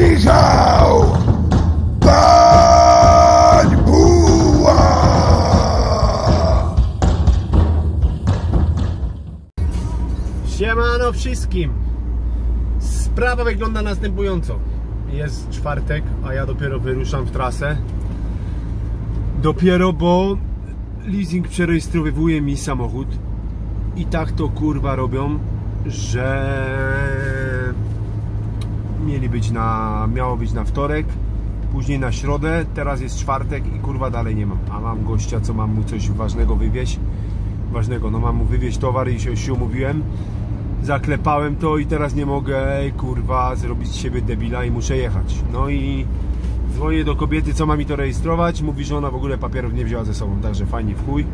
Michał Bańbuła! Siemano wszystkim! Sprawa wygląda następująco. Jest czwartek, a ja dopiero wyruszam w trasę. Dopiero, bo leasing przerejestrowuje mi samochód. I tak to kurwa robią, że mieli być na, miało być na wtorek, później na środę, teraz jest czwartek i kurwa dalej nie mam. A mam gościa, co mam mu coś ważnego wywieźć. Ważnego, no mam mu wywieźć towar i się, się umówiłem. Zaklepałem to i teraz nie mogę, kurwa, zrobić z siebie debila i muszę jechać. No i dzwonię do kobiety, co ma mi to rejestrować. Mówi, że ona w ogóle papierów nie wzięła ze sobą, także fajnie w chuj.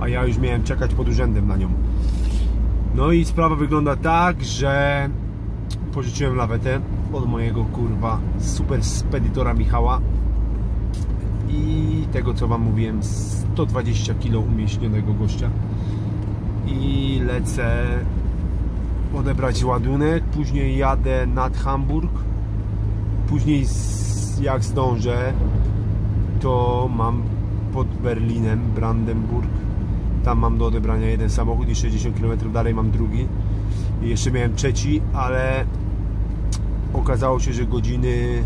A ja już miałem czekać pod urzędem na nią. No i sprawa wygląda tak, że pożyczyłem lawetę od mojego kurwa super spedytora Michała. I tego co wam mówiłem 120 kg umieśnionego gościa. I lecę odebrać ładunek, później jadę nad Hamburg. Później jak zdążę to mam pod Berlinem Brandenburg. Tam mam do odebrania jeden samochód i 60 km dalej mam drugi. I jeszcze miałem trzeci, ale okazało się, że godziny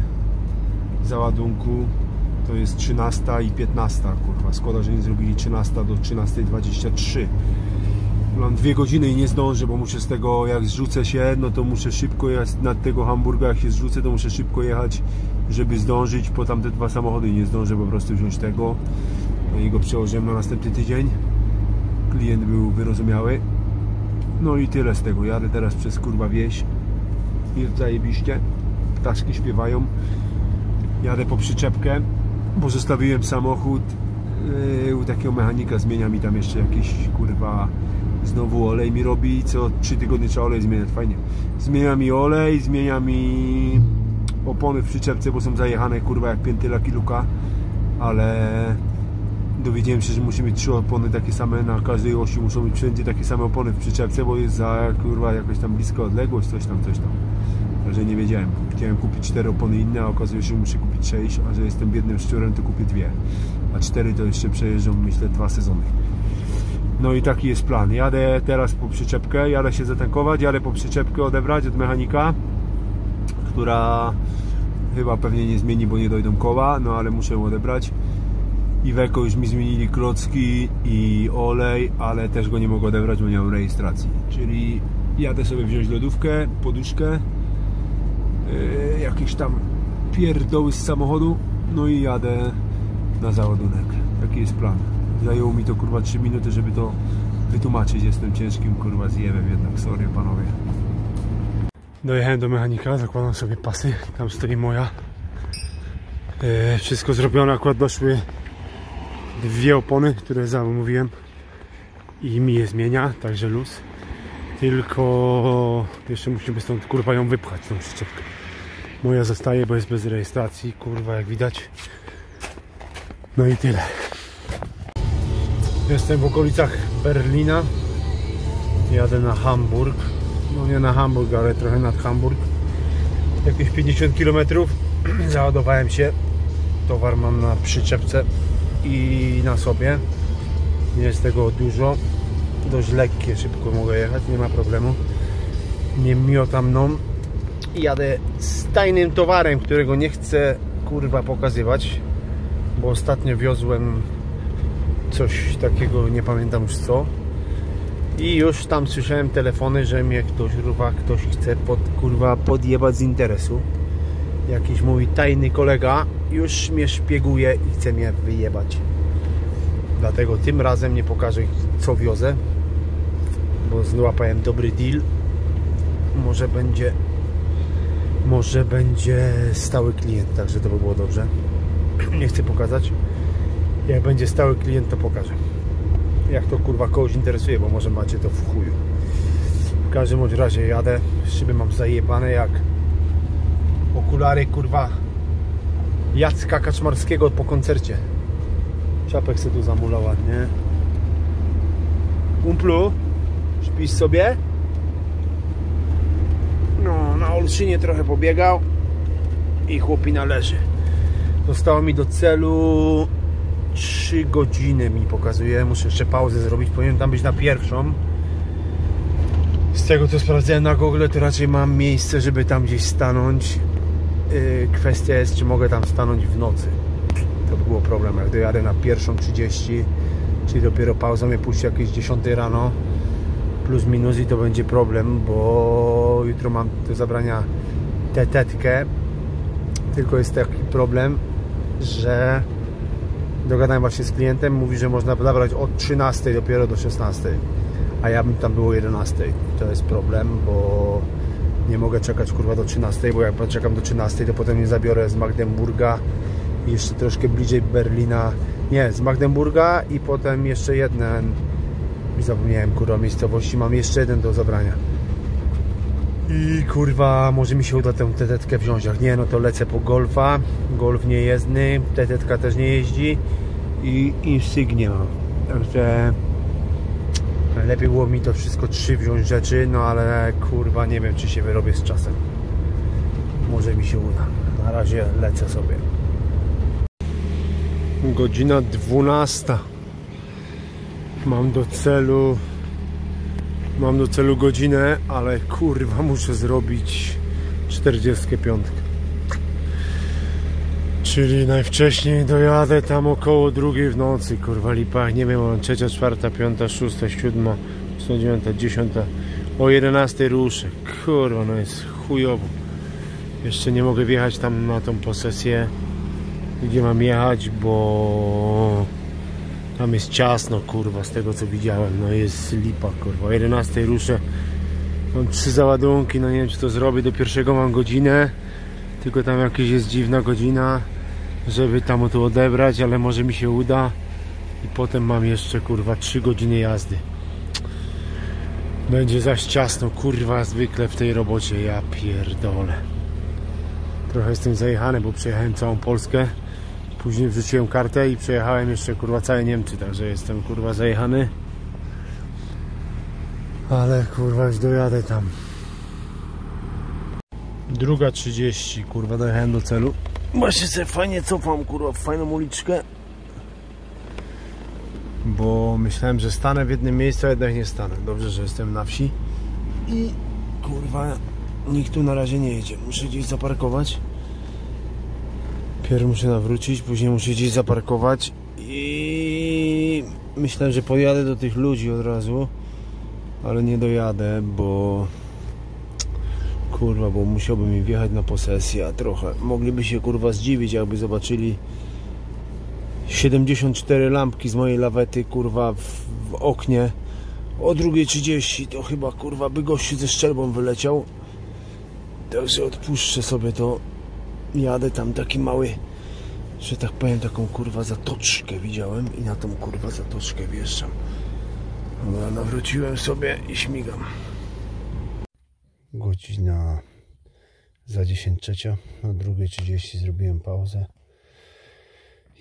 załadunku to jest 13 i 15 kurwa, szkoda, że nie zrobili 13 do 13.23 mam dwie godziny i nie zdążę, bo muszę z tego, jak zrzucę się, no to muszę szybko jechać nad tego Hamburga, jak się zrzucę, to muszę szybko jechać, żeby zdążyć po tamte dwa samochody nie zdążę po prostu wziąć tego. No i go przełożyłem na następny tydzień. Klient był wyrozumiały. No i tyle z tego, jadę teraz przez kurwa wieś jest zajebiście. Ptaszki śpiewają. Jadę po przyczepkę. Bo zostawiłem samochód. Yy, u takiego mechanika zmienia mi tam jeszcze jakiś kurwa znowu olej mi robi. Co 3 tygodnie trzeba olej zmieniać, fajnie. Zmienia mi olej, zmienia mi opony w przyczepce, bo są zajechane kurwa jak piętyla kiluka. Ale dowiedziałem się, że musi mieć trzy opony takie same na każdej osi, muszą być wszędzie takie same opony w przyczepce, bo jest za kurwa jakoś tam bliska odległość, coś tam, coś tam. Także nie wiedziałem. Chciałem kupić cztery opony inne, a okazuje się, że muszę kupić sześć, a że jestem biednym szczurem, to kupię dwie. A cztery to jeszcze przejeżdżą, myślę, dwa sezony. No i taki jest plan. Jadę teraz po przyczepkę, jadę się zatankować, jadę po przyczepkę odebrać od mechanika, która chyba pewnie nie zmieni, bo nie dojdą koła, no ale muszę ją odebrać. Iveco już mi zmienili klocki i olej, ale też go nie mogę odebrać, bo nie mam rejestracji. Czyli jadę sobie wziąć lodówkę, poduszkę, yy, jakieś tam pierdoły z samochodu, no i jadę na załadunek. Taki jest plan. Zajęło mi to kurwa 3 minuty, żeby to wytłumaczyć. Jestem ciężkim kurwa zjewem jednak, sorry panowie. Dojechałem do mechanika, zakładam sobie pasy, tam stoi moja. Yy, wszystko zrobione, akurat doszły dwie opony, które zamówiłem i mi je zmienia, także luz. Tylko jeszcze musimy stąd kurwa ją wypchać, tą przyczepkę. Moja zostaje, bo jest bez rejestracji, kurwa jak widać. No i tyle. Jestem w okolicach Berlina. Jadę na Hamburg. No nie na Hamburg, ale trochę nad Hamburg. Jakieś 50 km. Załadowałem się. Towar mam na przyczepce i na sobie. Nie jest tego dużo. Dość lekkie, szybko mogę jechać, nie ma problemu. Nie miotam mną. Jadę z tajnym towarem, którego nie chcę kurwa pokazywać, bo ostatnio wiozłem coś takiego, nie pamiętam już co. I już tam słyszałem telefony, że mnie ktoś, kurwa, ktoś chce pod, kurwa, podjebać z interesu. Jakiś mój tajny kolega już mnie szpieguje i chce mnie wyjebać. Dlatego tym razem nie pokażę co wiozę, bo złapałem dobry deal. Może będzie może będzie stały klient, także to by było dobrze. Nie chcę pokazać. Jak będzie stały klient, to pokażę. Jak to kurwa kogoś interesuje, bo może macie to w chuju. W każdym bądź razie jadę. Szyby mam zajebane jak okulary kurwa Jacka Kaczmarskiego po koncercie. Czapek sobie tu zamula ładnie. Kumplu, śpisz sobie? No, na Olszynie trochę pobiegał. i chłopina leży. Zostało mi do celu 3 godziny mi pokazuje. Muszę jeszcze pauzę zrobić. Powinien tam być na pierwszą. Z tego co sprawdzałem na Google, to raczej mam miejsce, żeby tam gdzieś stanąć. Yy, kwestia jest, czy mogę tam stanąć w nocy. To by było problem. Jak dojadę na pierwszą 30, czyli dopiero pauza mnie puści jakieś 10 rano, plus minus i to będzie problem, bo jutro mam do zabrania tetetkę. Tylko jest taki problem, że dogadałem właśnie z klientem, mówi, że można zabrać od 13 dopiero do 16 a ja bym tam było 11 to jest problem, bo nie mogę czekać kurwa do 13, bo jak poczekam do 13 to potem nie zabiorę z Magdeburga i jeszcze troszkę bliżej Berlina nie, z Magdeburga i potem jeszcze jeden zapomniałem kurwa miejscowości, mam jeszcze jeden do zabrania i kurwa, może mi się uda tę tetetkę wziąć. Jak nie, no to lecę po golfa. Golf nie jezdny, tetetka też nie jeździ i Insignia. Także lepiej było mi to wszystko trzy wziąć rzeczy, no ale kurwa nie wiem czy się wyrobię z czasem. Może mi się uda. Na razie lecę sobie. Godzina 12. Mam do celu Mam do celu godzinę, ale kurwa muszę zrobić 45. Czyli najwcześniej dojadę tam około drugiej w nocy, kurwa lipa, nie wiem, mam trzecia, czwarta, piąta, szósta, siódma, ósma, dziewiąta, dziesiąta, o 11 ruszę. Kurwa, no jest chujowo. Jeszcze nie mogę wjechać tam na tą posesję, gdzie mam jechać, bo tam jest ciasno, kurwa, z tego co widziałem. No jest lipa, kurwa. O 11 ruszę. Mam trzy załadunki, no nie wiem czy to zrobię. Do pierwszego mam godzinę. Tylko tam jakaś jest dziwna godzina, żeby tam to odebrać, ale może mi się uda. I potem mam jeszcze, kurwa, 3 godziny jazdy. Będzie zaś ciasno, kurwa, zwykle w tej robocie. Ja pierdolę. Trochę jestem zajechany, bo przejechałem całą Polskę. Później wrzuciłem kartę i przejechałem jeszcze kurwa całe Niemcy, także jestem kurwa zajechany. Ale kurwa już dojadę tam. Druga 30, kurwa dojechałem do celu. Właśnie sobie fajnie cofam kurwa w fajną uliczkę. Bo myślałem, że stanę w jednym miejscu, a jednak nie stanę. Dobrze, że jestem na wsi. I kurwa nikt tu na razie nie jedzie. Muszę gdzieś zaparkować. Pierw muszę nawrócić, później muszę gdzieś zaparkować i myślę, że pojadę do tych ludzi od razu, ale nie dojadę, bo kurwa, bo musiałbym mi wjechać na posesję, a trochę mogliby się kurwa zdziwić, jakby zobaczyli 74 lampki z mojej lawety kurwa w, w oknie o 2.30 to chyba kurwa by gościu ze szczelbą wyleciał także odpuszczę sobie to jadę tam taki mały, że tak powiem, taką kurwa zatoczkę widziałem i na tą kurwa zatoczkę wjeżdżam. Dobra, nawróciłem sobie i śmigam. Godzina za 10 trzecia, na drugiej 30 zrobiłem pauzę.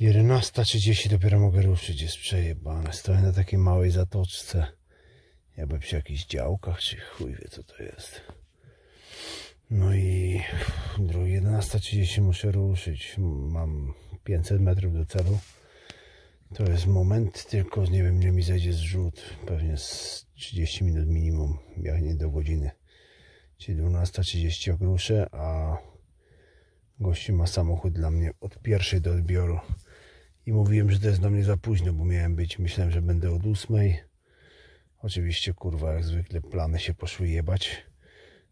11.30 dopiero mogę ruszyć, jest przejebane. Stoję na takiej małej zatoczce. Jakby przy jakichś działkach, czy chuj wie co to jest. No i 11.30 muszę ruszyć. Mam 500 metrów do celu. To jest moment, tylko nie wiem ile mi zejdzie zrzut. Pewnie z 30 minut minimum, jak nie do godziny. Czyli 12.30 jak ruszę, a gościu ma samochód dla mnie od pierwszej do odbioru. I mówiłem, że to jest dla mnie za późno, bo miałem być, myślałem, że będę od 8. Oczywiście, kurwa, jak zwykle plany się poszły jebać.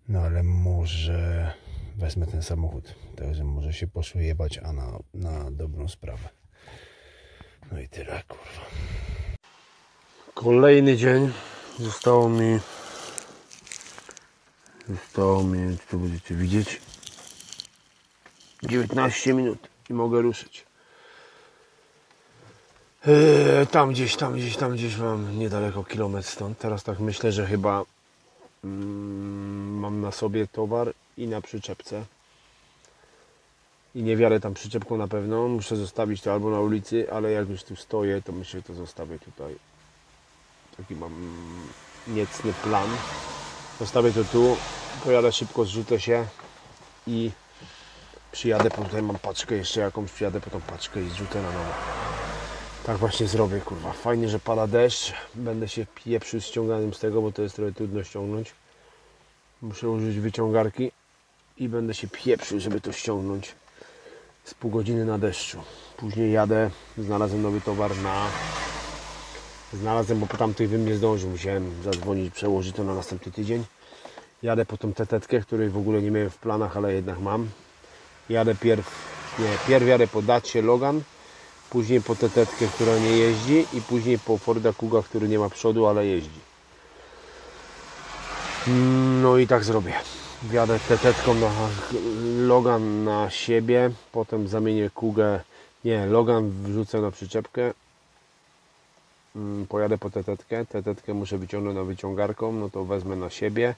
No ale może wezmę ten samochód. Także może się poszły jebać, a na, na dobrą sprawę. No i tyle, kurwa. Kolejny dzień. Zostało mi zostało mi, tu będziecie widzieć. 19 minut i mogę ruszyć. Eee, tam gdzieś, tam gdzieś, tam gdzieś mam niedaleko kilometr stąd. Teraz tak myślę, że chyba Mm, mam na sobie towar i na przyczepce. I nie wiarę tam przyczepką na pewno. Muszę zostawić to albo na ulicy ale jak już tu stoję to myślę, że to zostawię tutaj. Taki mam niecny plan zostawię to tu pojadę szybko, zrzucę się i Przyjadę, po tutaj mam paczkę jeszcze jakąś, przyjadę po tą paczkę i zrzucę na nowo. Tak właśnie zrobię, kurwa. Fajnie, że pada deszcz. Będę się pieprzył ściąganiem z tego, bo to jest trochę trudno ściągnąć. Muszę użyć wyciągarki i będę się pieprzył, żeby to ściągnąć z pół godziny na deszczu. Później jadę, znalazłem nowy towar na... Znalazłem, bo po tamtych bym nie zdążył. Musiałem zadzwonić, przełożyć to na następny tydzień. Jadę po tą tetetkę, której w ogóle nie miałem w planach, ale jednak mam. Jadę pierw, nie, pierw jadę po Dacie Logan, później po tetetkę, która nie jeździ i później po Forda Kuga, który nie ma przodu, ale jeździ. No i tak zrobię. Wjadę tetetką na Logan na siebie, potem zamienię Kugę, nie, Logan wrzucę na przyczepkę, pojadę po tetetkę, tetetkę muszę wyciągnąć na wyciągarką, no to wezmę na siebie,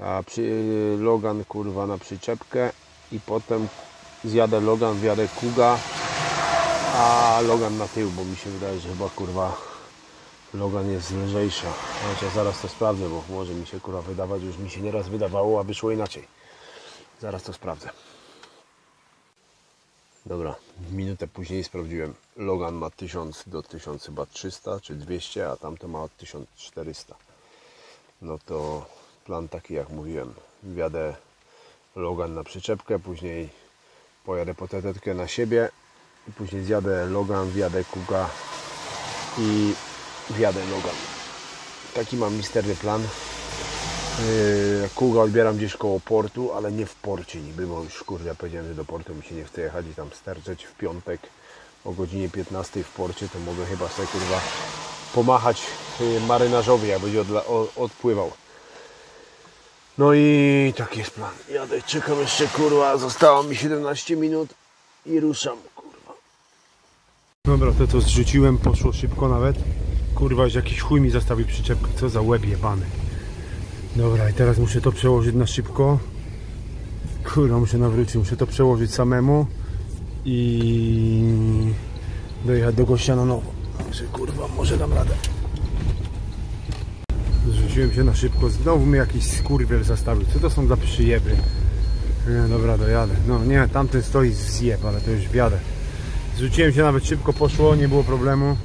a przy, Logan kurwa na przyczepkę i potem zjadę Logan, wjadę Kuga, a Logan na tył, bo mi się wydaje, że chyba kurwa Logan jest lżejsza. Chociaż zaraz to sprawdzę, bo może mi się kurwa wydawać, już mi się nieraz wydawało, a wyszło inaczej. Zaraz to sprawdzę. Dobra, minutę później sprawdziłem. Logan ma 1000 do 1300 czy 200, a tamto ma od 1400. No to plan taki jak mówiłem. Wjadę Logan na przyczepkę, później pojadę po tetetkę na siebie i później zjadę Logan, wjadę Kuga i wjadę Logan. Taki mam misterny plan. Yy, Kuga odbieram gdzieś koło portu, ale nie w porcie niby, bo już kurde powiedziałem, że do portu mi się nie chce jechać i tam sterczeć w piątek o godzinie 15 w porcie, to mogę chyba sobie kurwa pomachać yy, marynarzowi, jak będzie odla, odpływał. No i taki jest plan. Jadę, czekam jeszcze kurwa, zostało mi 17 minut i ruszam kurwa. Dobra, to co zrzuciłem poszło szybko nawet. Kurwa, już jakiś chuj mi zostawił przyczepkę, co za łeb jebany. Dobra, i teraz muszę to przełożyć na szybko. Kurwa, muszę nawrócić, muszę to przełożyć samemu i dojechać do gościa na nowo. Także kurwa, może dam radę. Zrzuciłem się na szybko, znowu mnie jakiś skurwiel zastawił. Co to są za przyjeby? Nie, dobra, dojadę. No nie, tamten stoi zjeb, ale to już wjadę. Zrzuciłem się nawet szybko, poszło, nie było problemu.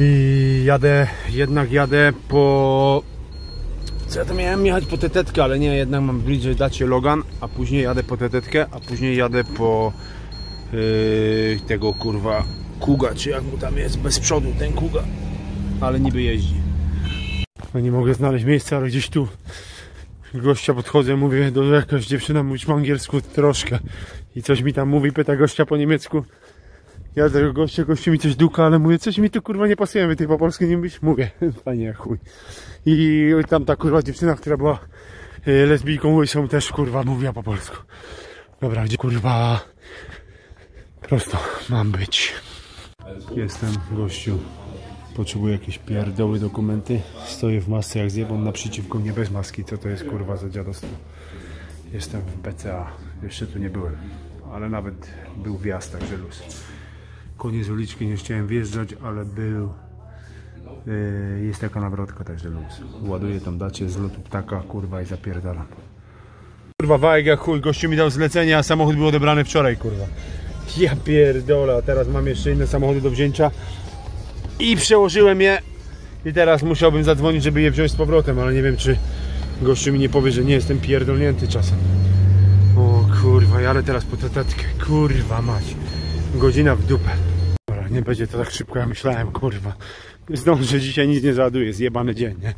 I jadę, jednak jadę po co ja to miałem jechać po tetetkę, ale nie, jednak mam bliżej dacie Logan, a później jadę po tetetkę, a później jadę po yy, tego kurwa Kuga, czy jak mu tam jest, bez przodu ten Kuga, ale niby jeździ. No nie mogę znaleźć miejsca, ale gdzieś tu gościa podchodzę, mówię do jakaś dziewczyna mówić po angielsku troszkę i coś mi tam mówi, pyta gościa po niemiecku. Ja tego gościa, gościu mi coś duka, ale mówię, coś mi tu kurwa nie pasuje, ty po polsku nie mówisz? Mówię, jak chuj. I tam ta kurwa dziewczyna, która była e, lesbijką łysą też kurwa mówiła po polsku. Dobra, gdzie kurwa prosto mam być. Jestem gościu. Potrzebuję jakieś pierdoły dokumenty. Stoję w masce jak zjebą naprzeciwko mnie bez maski. Co to jest kurwa za dziadostwo? Jestem w BCA. Jeszcze tu nie byłem. Ale nawet był wjazd, także luz. Koniec uliczki nie chciałem wjeżdżać, ale był Yy, jest taka nawrotka, także luz. Ładuję tam dacie z lotu ptaka, kurwa i zapierdalam. Kurwa wajek jak chuj, gościu mi dał zlecenie, a samochód był odebrany wczoraj, kurwa. Ja pierdolę, a teraz mam jeszcze inne samochody do wzięcia i przełożyłem je i teraz musiałbym zadzwonić, żeby je wziąć z powrotem, ale nie wiem czy gościu mi nie powie, że nie jestem pierdolnięty czasem. O kurwa, ale teraz po tetetkę, kurwa mać. Godzina w dupę. Dobra, nie będzie to tak szybko, jak myślałem, kurwa. Zdążę, dzisiaj nic nie załaduję, zjebany dzień, nie?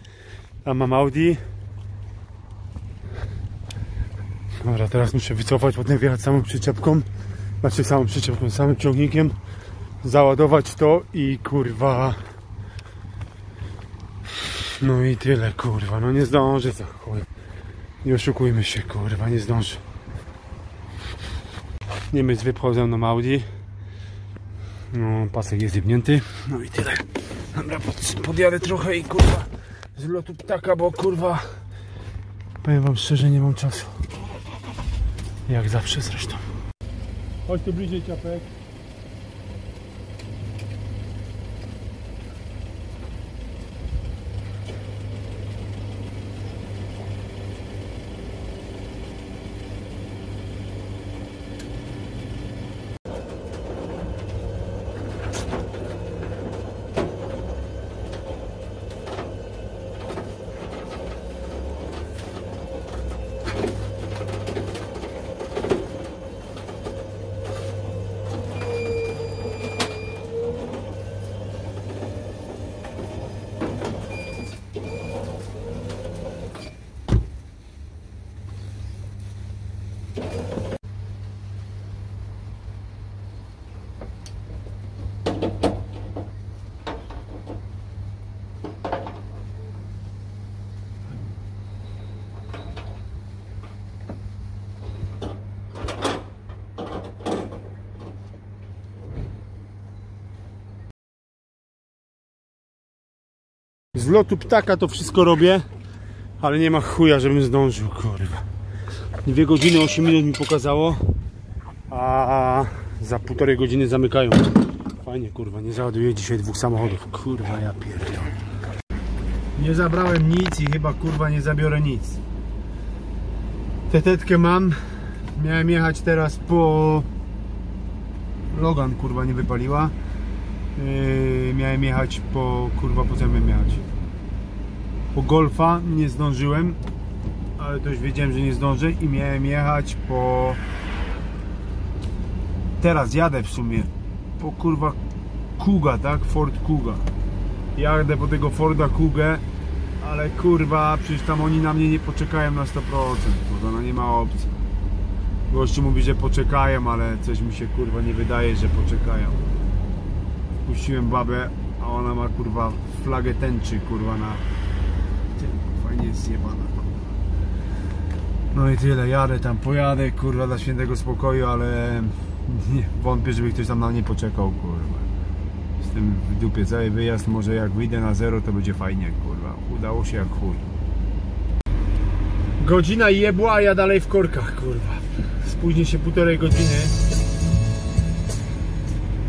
A mam Audi. Dobra, teraz muszę wycofać, potem wjechać samą przyczepką. Znaczy samą przyczepką, samym ciągnikiem. Załadować to i kurwa... No i tyle, kurwa. No nie zdążę za chuj. Nie oszukujmy się, kurwa, nie zdążę. Niemiec wypchał ze mną Audi. No, pasek jest zjebnięty. No i tyle. Dobra, pod, podjadę trochę i kurwa z lotu ptaka, bo kurwa powiem wam szczerze, nie mam czasu. Jak zawsze zresztą. Chodź tu bliżej, ciapek. Z lotu ptaka to wszystko robię, ale nie ma chuja, żebym zdążył, kurwa. Dwie godziny, 8 minut mi pokazało, a za półtorej godziny zamykają. Fajnie, kurwa, nie załaduję dzisiaj dwóch samochodów. Kurwa, ja pierdolę. Nie zabrałem nic i chyba, kurwa, nie zabiorę nic. Tetetkę mam. Miałem jechać teraz po... Logan, kurwa, nie wypaliła. Yy, miałem jechać po kurwa po co miałem jechać po golfa nie zdążyłem ale to już wiedziałem, że nie zdążę i miałem jechać po teraz jadę w sumie po kurwa Kuga, tak? Ford Kuga. Jadę po tego Forda Kugę ale kurwa przecież tam oni na mnie nie poczekają na 100% kurwa, no nie ma opcji. Gościu mówi, że poczekają, ale coś mi się kurwa nie wydaje, że poczekają. Puściłem babę, a ona ma kurwa flagę tęczy kurwa na jest zjebana. No i tyle, jadę tam, pojadę kurwa dla świętego spokoju, ale nie, wątpię, żeby ktoś tam na mnie poczekał kurwa. Jestem w dupie, cały wyjazd, może jak wyjdę na zero to będzie fajnie kurwa. Udało się jak chuj. Godzina jebła, a ja dalej w korkach kurwa. Spóźnię się półtorej godziny.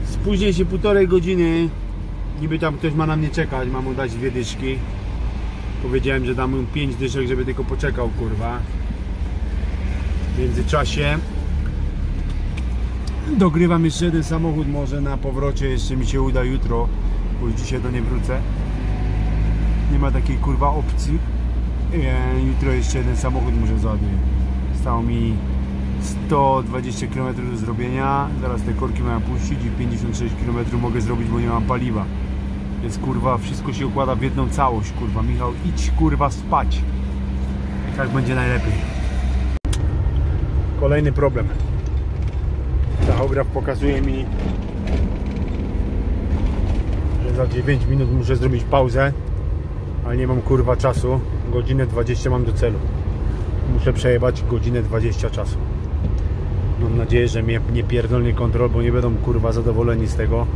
Spóźnię się półtorej godziny. Niby tam ktoś ma na mnie czekać, mam mu dać dwie dyszki. Powiedziałem, że dam mu pięć dyszek, żeby tylko poczekał, kurwa. W międzyczasie dogrywam jeszcze jeden samochód, może na powrocie jeszcze mi się uda jutro, bo już dzisiaj do nie wrócę. Nie ma takiej kurwa opcji. E, Jutro jeszcze jeden samochód może załaduję. Stało mi 120 km do zrobienia, zaraz te korki mają puścić i 56 km mogę zrobić, bo nie mam paliwa. Więc kurwa, wszystko się układa w jedną całość, kurwa. Michał, idź kurwa spać. Tak będzie najlepiej. Kolejny problem. Tachograf pokazuje mi, że za 9 minut muszę zrobić pauzę, ale nie mam kurwa czasu. Godzinę 20 mam do celu. Muszę przejebać godzinę 20 czasu. Mam nadzieję, że mnie nie pierdolnie kontrol, bo nie będą kurwa zadowoleni z tego,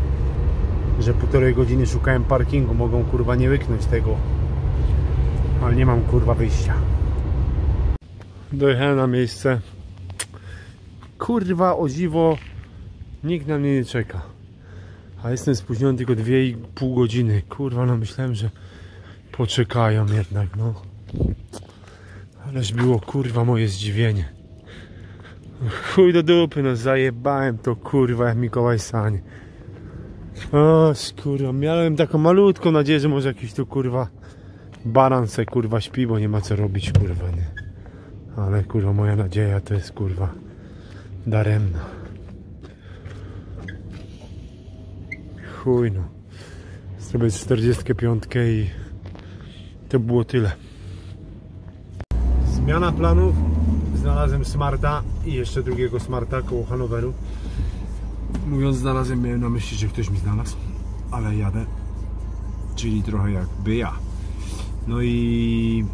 że półtorej godziny szukałem parkingu. Mogą kurwa nie wyknąć tego, ale nie mam kurwa wyjścia. Dojechałem na miejsce. Kurwa o dziwo, nikt na mnie nie czeka. A jestem spóźniony tylko 2,5 godziny. Kurwa, no myślałem, że poczekają jednak, no. Ależ było kurwa moje zdziwienie. Chuj do dupy, no zajebałem to kurwa jak Mikołaj Sanie. O miałem taką malutką nadzieję, że może jakiś tu kurwa baran se kurwa śpi, bo nie ma co robić kurwa, nie. Ale kurwa moja nadzieja to jest kurwa daremna. Chuj no. Zrobię 45 i to było tyle. Zmiana planów. Znalazłem Smarta i jeszcze drugiego Smarta koło Hanoweru. Mówiąc znalazłem, miałem na myśli, że ktoś mi znalazł, ale jadę. Czyli trochę jakby ja. No i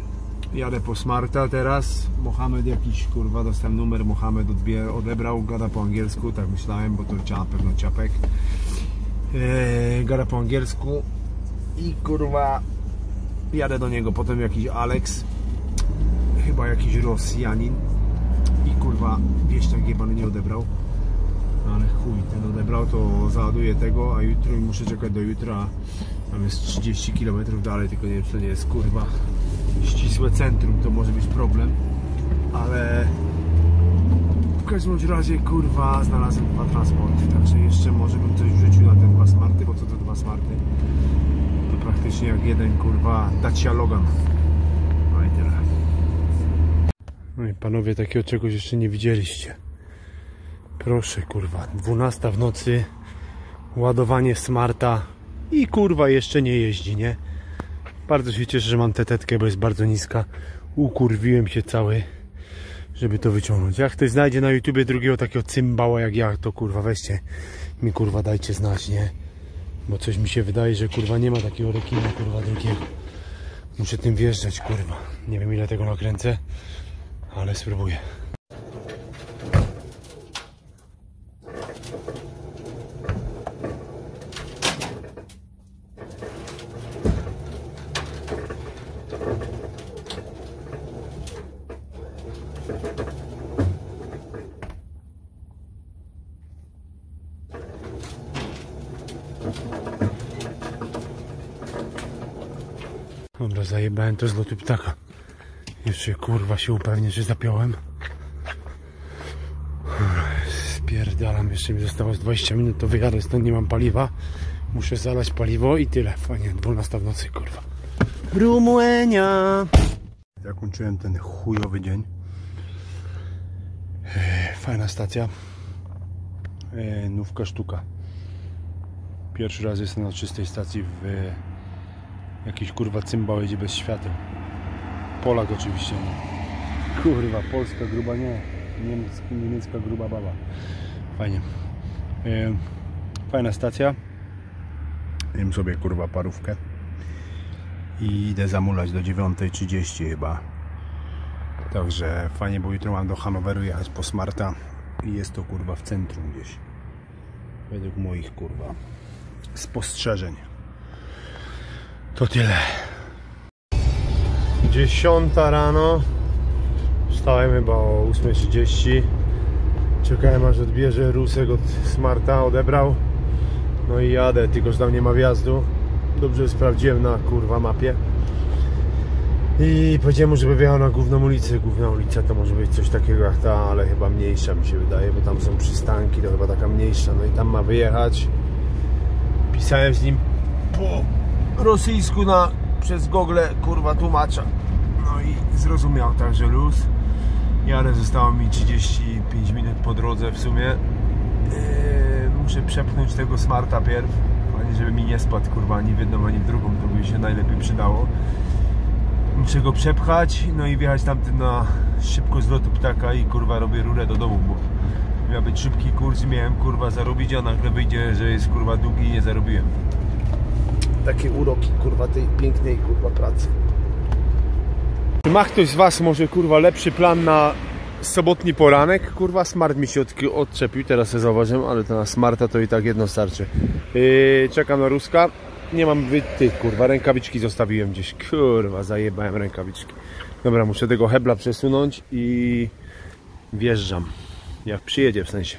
jadę po Smarta teraz. Mohamed jakiś, kurwa, dostałem numer, Mohamed odebrał, gada po angielsku, tak myślałem, bo to na pewno ciapek. Eee, gada po angielsku i kurwa jadę do niego, potem jakiś Alex, chyba jakiś Rosjanin i kurwa wieśniak jebany nie odebrał. Ale chuj, ten odebrał, to załaduję tego, a jutro muszę czekać do jutra. Tam jest 30 km dalej, tylko nie wiem, czy to nie jest kurwa ścisłe centrum, to może być problem. Ale w każdym razie kurwa znalazłem dwa transporty, także jeszcze może bym coś wrzucił na te dwa smarty, bo co to dwa smarty? To praktycznie jak jeden kurwa Dacia Logan. No i tyle. No i panowie takiego czegoś jeszcze nie widzieliście. Proszę kurwa, 12 w nocy, ładowanie smarta i kurwa jeszcze nie jeździ, nie? Bardzo się cieszę, że mam tę tetkę, bo jest bardzo niska. Ukurwiłem się cały, żeby to wyciągnąć. Jak ktoś znajdzie na YouTubie drugiego takiego cymbała jak ja, to kurwa weźcie mi kurwa dajcie znać, nie? Bo coś mi się wydaje, że kurwa nie ma takiego rekina kurwa drugiego. Muszę tym wjeżdżać kurwa. Nie wiem ile tego nakręcę, ale spróbuję. Dobra, zajebałem to z lotu ptaka. Jeszcze kurwa się upewnię, że zapiąłem. Spierdalam, jeszcze mi zostało z 20 minut, to wyjadę stąd, nie mam paliwa. Muszę zalać paliwo i tyle. Fajnie, 12 w nocy, kurwa. Rumuenia! Zakończyłem ten chujowy dzień. Ech, Fajna stacja. E, Nówka sztuka. Pierwszy raz jestem na czystej stacji w Jakiś kurwa cymbał jedzie bez świateł. Polak oczywiście. Nie. Kurwa, polska gruba nie. Niemiecka, niemiecka gruba baba. Fajnie. Fajna stacja. Jem sobie kurwa parówkę. I idę zamulać do 9.30 chyba. Także fajnie, bo jutro mam do Hanoweru jechać po Smarta. I jest to kurwa w centrum gdzieś. Według moich kurwa spostrzeżeń. To tyle. Dziesiąta rano. Wstałem chyba o 8.30. Czekałem aż odbierze Rusek od Smarta, odebrał. No i jadę, tylko że tam nie ma wjazdu. Dobrze sprawdziłem na kurwa mapie. I powiedziałem mu, żeby wjechał na główną ulicę. Główna ulica to może być coś takiego jak ta, ale chyba mniejsza mi się wydaje, bo tam są przystanki, to chyba taka mniejsza. No i tam ma wyjechać. Pisałem z nim po rosyjsku na, przez Google kurwa tłumacza. No i zrozumiał także luz. Jadę, zostało mi 35 minut po drodze w sumie. Yy, muszę przepchnąć tego smarta pierw. Fajnie, żeby mi nie spadł kurwa ani w jedną, ani w drugą, to by się najlepiej przydało. Muszę go przepchać, no i wjechać tamtym na szybko z lotu ptaka i kurwa robię rurę do domu, bo miał być szybki kurs i miałem kurwa zarobić, a nagle wyjdzie, że jest kurwa długi i nie zarobiłem takie uroki kurwa tej pięknej kurwa pracy. Czy ma ktoś z Was może kurwa lepszy plan na sobotni poranek? Kurwa smart mi się od, odczepił, teraz sobie zauważyłem, ale to na smarta to i tak jedno starczy. Yy, czekam na Ruska. Nie mam tych kurwa, rękawiczki zostawiłem gdzieś. Kurwa, zajebałem rękawiczki. Dobra, muszę tego hebla przesunąć i wjeżdżam. Jak przyjedzie w sensie.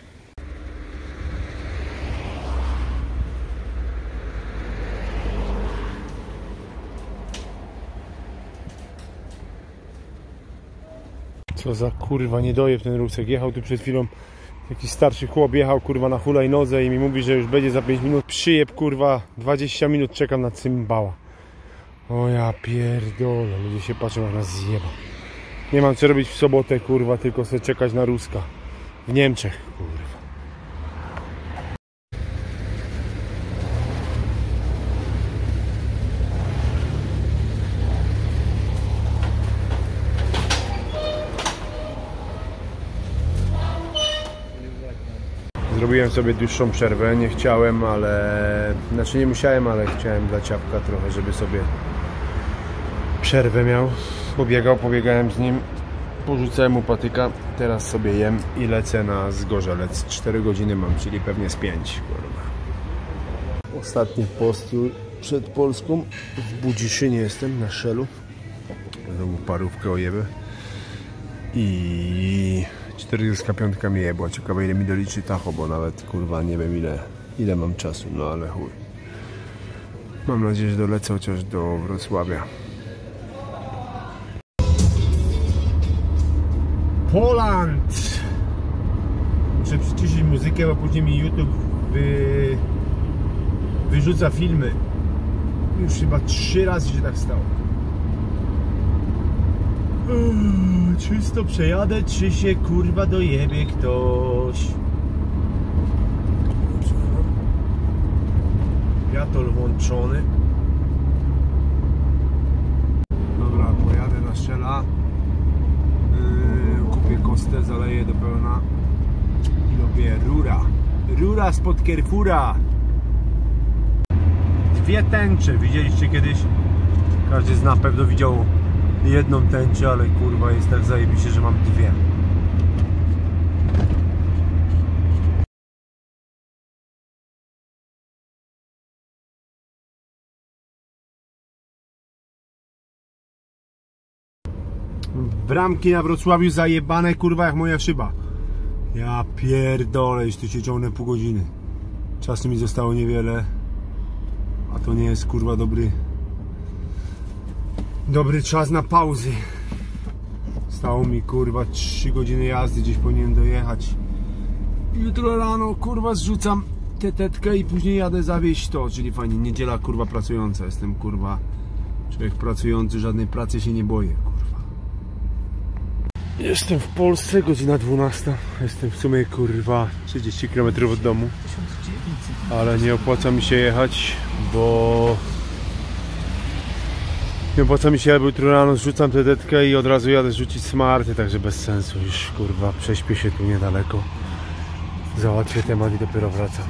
Co za kurwa nie doje w ten rusek. Jechał tu przed chwilą jakiś starszy chłop jechał kurwa na hulajnodze i mi mówi, że już będzie za 5 minut. Przyjeb kurwa 20 minut czekam na cymbała. O ja pierdolę, ludzie się patrzą jak nas zjeba. Nie mam co robić w sobotę kurwa, tylko sobie czekać na Ruska. W Niemczech kurwa. Zrobiłem sobie dłuższą przerwę, nie chciałem, ale... Znaczy nie musiałem, ale chciałem dla ciapka trochę, żeby sobie przerwę miał. Pobiegał, pobiegałem z nim, porzucałem mu patyka, teraz sobie jem i lecę na Zgorzelec. 4 godziny mam, czyli pewnie z 5. Kurwa. Ostatni postój przed Polską. W Budziszynie jestem, na Szelu. Znowu parówkę ojebę. I 45 mnie jebła. Ciekawe ile mi doliczy tacho, bo nawet kurwa nie wiem ile, ile mam czasu, no ale chuj. Mam nadzieję, że dolecę chociaż do Wrocławia. Poland! Muszę przyciszyć muzykę, bo później mi YouTube wy... wyrzuca filmy. Już chyba trzy razy się tak stało. Czysto przejadę, czy się kurwa dojebie ktoś? Wiatol włączony. Dobra, pojadę na Szela. Yy, kupię Mostę zaleję do pełna i robię rura. Rura spod Kerfura. Dwie tęcze, widzieliście kiedyś? Każdy z nas pewno widział jedną tęczę, ale kurwa jest tak zajebiście, że mam dwie. Bramki na Wrocławiu zajebane kurwa jak moja szyba. Ja pierdolę, już tu się ciągnę pół godziny. Czasu mi zostało niewiele. A to nie jest kurwa dobry dobry czas na pauzy. Stało mi kurwa 3 godziny jazdy, gdzieś powinienem dojechać. Jutro rano kurwa zrzucam tę tetkę i później jadę zawieźć to, czyli fajnie, niedziela kurwa pracująca. Jestem kurwa człowiek pracujący, żadnej pracy się nie boję kurwa. Jestem w Polsce, godzina 12. Jestem w sumie kurwa 30 km od domu. Ale nie opłaca mi się jechać, bo nie opłaca mi się, ja jutro rano zrzucam tę detkę i od razu jadę rzucić smarty, także bez sensu już kurwa prześpię się tu niedaleko. Załatwię temat i dopiero wracam.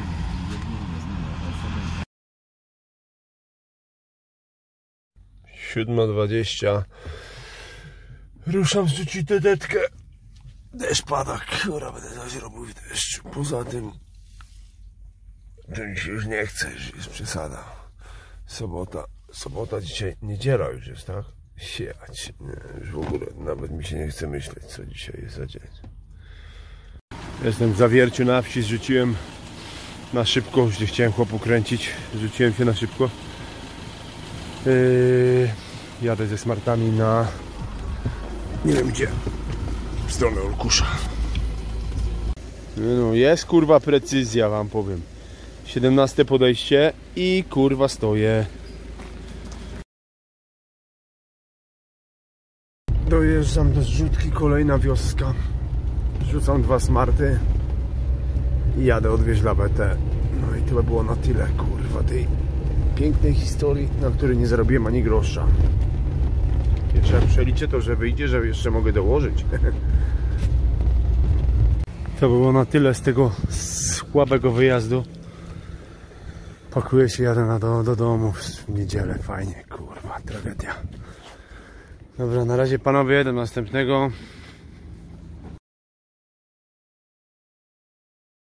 Siódma dwadzieścia. Ruszam zrzucić tę detkę. Deszcz pada, kurwa, będę zaś robił w deszczu. Poza tym, się już nie już jest przesada. Sobota, sobota dzisiaj, niedziela już jest, tak? Siać, nie, już w ogóle nawet mi się nie chce myśleć, co dzisiaj jest za dzień. Jestem w zawierciu na wsi, zrzuciłem na szybko, już nie chciałem chłopu kręcić, rzuciłem się na szybko. Yy, jadę ze smartami na nie wiem gdzie. W stronę Olkusza. No, jest kurwa precyzja, wam powiem. 17 podejście i kurwa stoję. Dojeżdżam do zrzutki, kolejna wioska. Rzucam dwa smarty i jadę odwieźć lawetę. No i by było na tyle, kurwa, tej pięknej historii, na której nie zarobiłem ani grosza. Jeszcze przeliczę to, że wyjdzie, że jeszcze mogę dołożyć. To było na tyle z tego słabego wyjazdu. Pakuję się, jadę na do, do domu w niedzielę. Fajnie, kurwa, tragedia. Dobra, na razie panowie, do następnego.